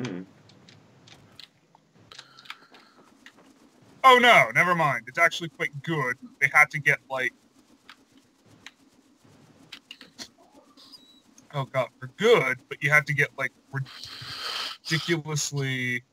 Mm. Oh no, never mind. It's actually quite good. They had to get like Oh god, for good, but you had to get like ridiculously